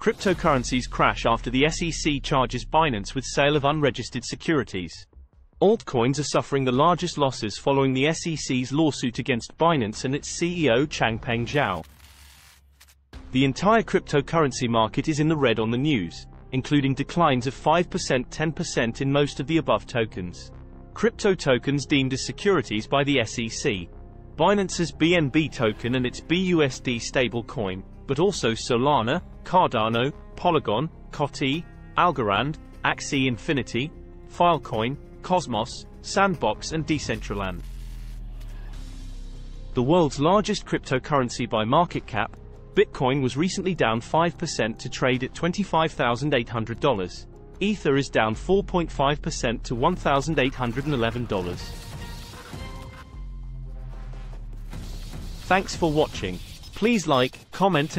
Cryptocurrencies crash after the SEC charges Binance with sale of unregistered securities. Altcoins are suffering the largest losses following the SEC's lawsuit against Binance and its CEO Changpeng Zhao. The entire cryptocurrency market is in the red on the news, including declines of 5% 10% in most of the above tokens. Crypto tokens deemed as securities by the SEC. Binance's BNB token and its BUSD stablecoin, but also Solana, Cardano, Polygon, COTI, Algorand, Axie Infinity, Filecoin, Cosmos, Sandbox and Decentraland. The world's largest cryptocurrency by market cap, Bitcoin was recently down 5% to trade at $25,800. Ether is down 4.5% to $1,811. Thanks for watching. Please like, comment and